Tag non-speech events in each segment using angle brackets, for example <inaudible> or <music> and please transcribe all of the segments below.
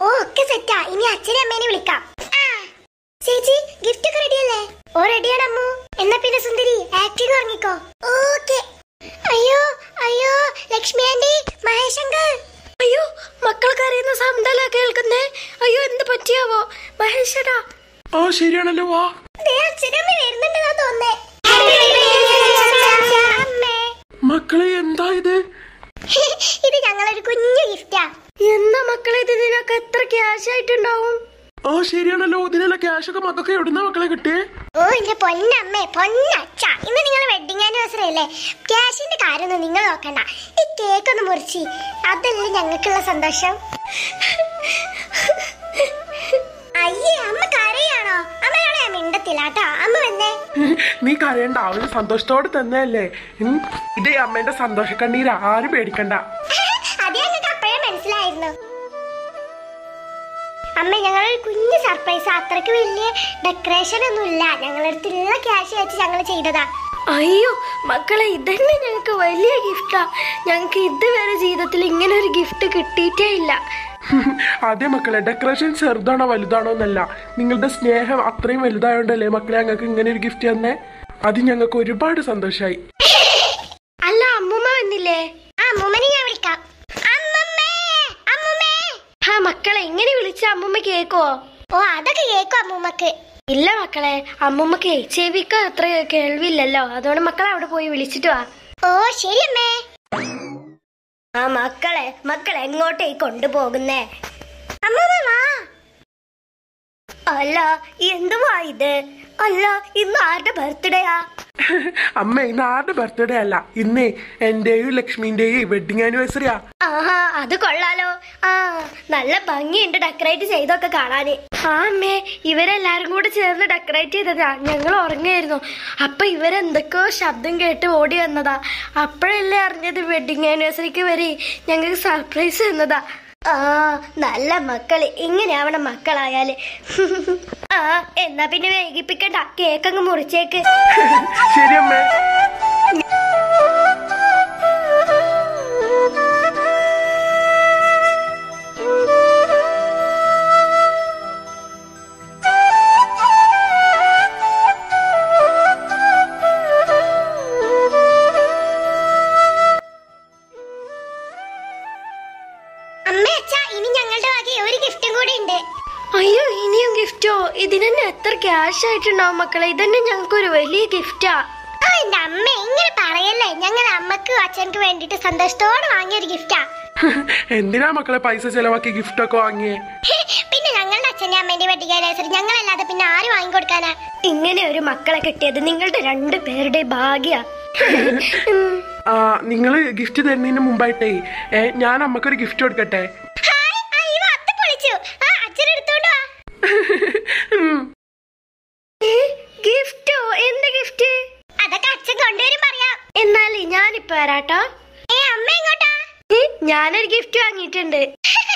ഓ ഒക്കെ സെറ്റാ ഇനി അച്ഛനെ അമ്മേനെ വിളിക്കാം. ആ ചേച്ചി ഗിഫ്റ്റ് ഒക്കെ റെഡിയല്ലേ ഓ റെഡിയാണ് അമ്മു. എന്നാ പിന്നെ സുന്ദരി ആക്ടിങ് ഉറങ്ങിക്കോ. ഓക്കെ. അയ്യോ അയ്യോ ലക്ഷ്മി ആന്റി മഹേശങ്കർ. അയ്യോ മക്കളൊക്കെ അറിയുന്ന സന്തല കേൾക്കുന്നേ. അയ്യോ എന്ത് പറ്റിയാവോ? മഹേഷടാ ഓ ശരിയാണല്ലോ വാ. ദേ അച്ഛനമ്മ വരുന്നുണ്ടെന്നാ തോന്നേ മക്കളെ എന്താ ഇത്? ഇത് ഞങ്ങളൊരു ക്യാഷ് ആയിട്ടുണ്ടാവും. ഓ ശരിയാണല്ലോ. ഇതിനുള്ള ക്യാഷ് ഒക്കെ മതൊക്കെ എവിടുന്ന മക്കളെ കിട്ടിയേ? ഓ എന്റെ പൊന്നമ്മേ പൊന്നച്ച ഇന്ന് നിങ്ങൾ വെഡിങ് ആനിവേഴ്സറി അല്ലേ? ക്യാഷിന്റെ കാര്യമൊന്നും നിങ്ങൾ നോക്കണ്ട. ഈ കേക്ക് ഒന്ന് മുറിച്ച്. അതല്ലേ ഞങ്ങൾക്കുള്ള സന്തോഷം? അയ്യേ അമ്മ കരയാണോ? അമ്മയോടെ ഞാൻ മിണ്ടത്തില്ല കേട്ടോ. അമ്മ വന്നേ. നീ കരയണ്ട. അവർ സന്തോഷത്തോടെ തന്നെയല്ലേ. ഇത് അമ്മേന്റെ സന്തോഷ കണ്ണീര് ആരും പേടിക്കണ്ട. അമ്മ ഞങ്ങൾ കുഞ്ഞു സർപ്രൈസ് അത്രയ്ക്ക് വലിയ ഡെക്കറേഷൻ ഒന്നും ഇല്ല. ഞങ്ങളടുത്തുള്ള ക്യാഷ് വെച്ച് ഞങ്ങൾ ചെയ്തതാ. അയ്യോ മക്കളെ ഇതന്നെ ഞങ്ങൾക്ക് വലിയ ഗിഫ്റ്റാ ഞങ്ങൾക്ക് ഇതുവരെ ജീവിതത്തിൽ ഇങ്ങനെ ഒരു ഗിഫ്റ്റ് കിട്ടിയിട്ടേ ഇല്ല. <laughs> അതെ മക്കളെ ഡെക്കറേഷൻ ചെറുതാണോ വലുതാണോ എന്നല്ല. നിങ്ങളുടെ സ്നേഹം അത്രയും വലുതായോണ്ടല്ലേ മക്കളെ ഞങ്ങൾക്ക് ഇങ്ങനെ ഒരു ഗിഫ്റ്റ് തന്നെ? അത് ഞങ്ങൾക്ക് ഒരുപാട് സന്തോഷമായി <laughs> അല്ല അമ്മൂമ്മ വന്നില്ലേ ആ മുമ്മനെ ഞാൻ വിളിക്കാം അമ്മമ്മേ അമ്മമ്മേ ആ മക്കളെ ഇങ്ങനെ വിളിച്ച അമ്മൂമ്മ കേക്കോ ഓ അതൊക്കെ കേൾക്കും അമ്മൂമ്മക്ക്. ഇല്ല മക്കളെ അമ്മൂമ്മക്ക് ചെവിക്ക് അത്ര കേൾവില്ലല്ലോ. അതുകൊണ്ട് മക്കളെ അവിടെ പോയി വിളിച്ചിട്ട് വാ. ഓ ശരി അമ്മേ. ആ മക്കളെ മക്കളെ എങ്ങോട്ടേ കൊണ്ടുപോകുന്നേ? അമ്മൂമ്മ വാ. അല്ല എന്തുവാ ഇത്? അല്ല ഇന്ന് ആരുടെ ബർത്ത്ഡേയാ അമ്മ ഇന്ന് ആരുടെ ബർത്ത്ഡേ അല്ല. ഇന്ന് എന്റെയും ലക്ഷ്മിന്റെയും വെഡിങ് ആനിവേഴ്സറിയാ ആഹാ അത് കൊള്ളാലോ. ആ നല്ല ഭംഗിയുണ്ട് ഡെക്കറേറ്റ് ചെയ്തൊക്കെ കാണാന്. ആ അമ്മേ ഇവരെല്ലാരും കൂടെ ചേർന്ന് ഡെക്കറേറ്റ് ചെയ്തതാ. ഞങ്ങൾ ഉറങ്ങായിരുന്നു അപ്പൊ ഇവരെന്തൊക്കെയോ ശബ്ദം കേട്ട് ഓടി വന്നതാ. അപ്പോഴല്ലേ അറിഞ്ഞത് വെഡിങ് ആനിവേഴ്സറിക്ക് വരെ ഞങ്ങൾക്ക് സർപ്രൈസ് തന്നതാ. ആ നല്ല മക്കൾ. ഇങ്ങനെ ആവണം മക്കളായാൽ. ആ എന്നാ പിന്നെ വൈകിപ്പിക്കണ്ട കേക്കങ്ങ് മുറിച്ചേക്ക്. <laughs> ശരി ഗിഫ്റ്റോ? ഇതിനെന്നെ എത്ര ക്യാഷ് ആയിട്ടുണ്ടാവും മക്കളെ? ഇതന്നെ ഞങ്ങൾക്ക് ഒരു വലിയ ഗിഫ്റ്റാ. എന്റെ അമ്മ ഇങ്ങനെ പറയല്ലേ? ഞങ്ങൾ അമ്മയ്ക്ക് അച്ഛനക്ക് വേണ്ടിട്ട് സന്തോഷത്തോടെ വാങ്ങിയ ഒരു ഗിഫ്റ്റാ. <laughs> എന്തിനാ മക്കളെ പൈസ ചെലവാക്കി ഗിഫ്റ്റ് ഒക്കെ വാങ്ങിയേ പിന്നെ ഞങ്ങളുടെ അച്ഛന്റെ അമ്മേന്റെ വെഡിങ് ഞങ്ങളല്ലാതെ പിന്നെ ആര് വാങ്ങിക്കൊടുക്കാനാ ഇങ്ങനെ ഒരു മക്കളെ കിട്ടിയത് നിങ്ങളുടെ രണ്ടു പേരുടെ ഭാഗ്യ. <laughs> ആ നിങ്ങൾ ഗിഫ്റ്റ് തരുന്നതിന് മുമ്പായിട്ടേ ഞാൻ അമ്മക്കൊരു ഗിഫ്റ്റ് കൊടുക്കട്ടെ ഹായ് അയ്യോ അത് പൊളിച്ചു ആ അച്ഛൻ എടുത്തോണ്ട് വാ ഉം. ഗിഫ്റ്റോ എന്ത് ഗിഫ്റ്റ് അതൊക്കെ അച്ഛൻ കൊണ്ടുവരും പറയാം എന്നാലേ ഞാനിപ്പോ വരാട്ടോ. ഏ അമ്മ എങ്ങോട്ടാ? ഞാനൊരു ഗിഫ്റ്റ് വാങ്ങിയിട്ടുണ്ട്.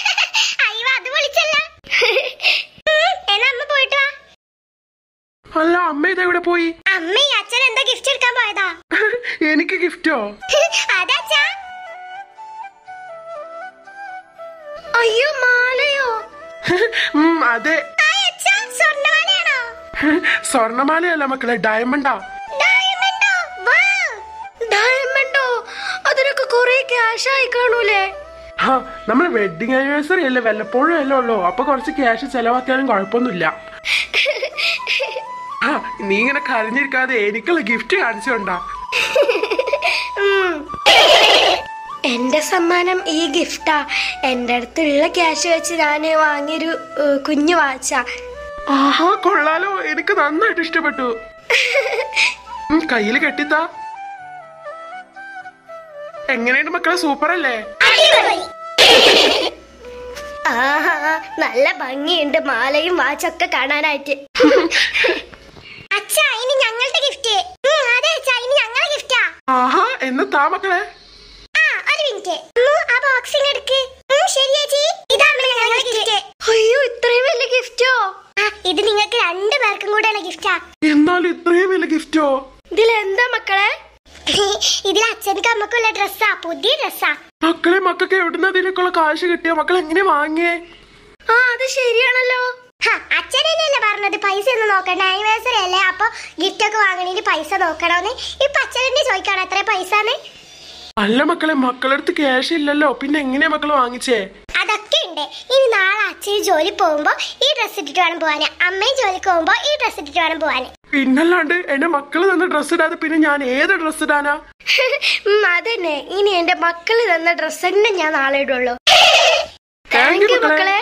<laughs> അയ്യോ അത് വിളിച്ചല്ല. <laughs> എന്നാ അമ്മ പോയിട്ട് വാ. അല്ല അമ്മ ഇതെവിടെ പോയി. <laughs> അമ്മ അച്ഛൻ എന്താ ഗിഫ്റ്റ് എടുക്കാൻ പോയതാ? എനിക്ക് ഗിഫ്റ്റോ അയ്യോ മാലയോ? അതെ. സ്വർണമാലയല്ല അച്ഛാ സ്വർണമാലയാണോ? സ്വർണമാലയല്ല മക്കളെ ഡയമണ്ടോ ക്യാഷ് ആയി കാണൂലേ ആ നമ്മൾ വെഡിങ് ആനിവേഴ്സറി അല്ലേ വല്ലപ്പോഴും അല്ലേ ഉള്ളൂ. അപ്പൊ കുറച്ച് ക്യാഷ് ചെലവാക്കിയാലും കുഴപ്പമൊന്നുമില്ല. ആ നീ ഇങ്ങനെ കരഞ്ഞിരിക്കാതെ എനിക്കുള്ള ഗിഫ്റ്റ് കാണിച്ചോണ്ടാ. എന്റെ സമ്മാനം ഈ ഗിഫ്റ്റാ എന്റെ അടുത്തുള്ള ക്യാഷ് വെച്ച് ഞാൻ വാങ്ങിയൊരു ഏഹ്, കുഞ്ഞു വാച്ചാ. ആഹാ കൊള്ളാലോ. എനിക്ക് നന്നായിട്ട് ഇഷ്ടപ്പെട്ടു. കയ്യിൽ കയ്യിൽ കെട്ടിത്താ. എങ്ങനെയുണ്ട് മക്കളെ? സൂപ്പർ അല്ലേ ആഹാ നല്ല ഭംഗിയുണ്ട്. മാലയും വാച്ചൊക്കെ കാണാനായിട്ട്. അച്ഛാ ഇനി ഞങ്ങളുടെ ഗിഫ്റ്റ് അതെ അച്ഛാ ഇനി ഞങ്ങളുടെ ഗിഫ്റ്റാ ആഹാ എന്ന് താ മക്കളെ ആ ഒരു മിനിറ്റ് അമ്മു, ആ ബോക്സിംഗ് എടുക്ക് ഉം, ശരി ചേച്ചി ഇതാണ് ഞങ്ങളുടെ ഗിഫ്റ്റ് അയ്യോ ഇത്രയും വലിയ ഗിഫ്റ്റോ ആ ഇത് നിങ്ങൾക്ക് രണ്ടു പേർക്കും കൂടെയുള്ള ഗിഫ്റ്റാ എന്നാലും ഇത്രയും വലിയ ഗിഫ്റ്റോ ഇതിലെന്താ മക്കളെ ഇതിൽ അച്ഛനക്ക് അമ്മക്കുള്ള ഡ്രസ്സാ രസാ. മക്കളെ മക്കൾക്ക് എവിടുന്ന കാശ് കിട്ടിയ? മക്കൾ എങ്ങനെ വാങ്ങിയേ? ആ അത് ശരിയാണല്ലോ. അച്ഛനല്ലേ പറഞ്ഞത് പൈസ ഒന്നും നോക്കണ്ട. ആനിവേഴ്സറി അല്ലേ? അപ്പൊ ഗിഫ്റ്റ് ഒക്കെ വാങ്ങണേന് പൈസ നോക്കണോന്ന്. ഇപ്പൊ അച്ഛനെ ചോദിക്കാണ് എത്ര പൈസ അല്ല മക്കളെ മക്കളടുത്ത് ക്യാഷ് ഇല്ലല്ലോ. പിന്നെ എങ്ങനെയാ മക്കൾ വാങ്ങിച്ചേ? അതൊക്കെ ഉണ്ട്. ഇനി നാളെ അച്ഛൻ ജോലി പോകുമ്പോ ഈ ഡ്രസ് ഇട്ടിട്ട് വേണം പോവാന്. അമ്മയും ജോലിക്ക് പോകുമ്പോ ഈ ഡ്രസ് ഇട്ടിട്ട് വേണം പോവാന്. പിന്നല്ലാണ്ട് എന്റെ മക്കൾ തന്ന ഡ്രസ് ഇടാതെ പിന്നെ ഞാൻ ഏത് ഡ്രസ് ഇടാനാ? അതന്നെ ഇനി എന്റെ മക്കൾ തന്ന ഡ്രസ് തന്നെ ഞാൻ നാളെ ഇടുള്ളൂ. താങ്ക് യു മക്കളെ.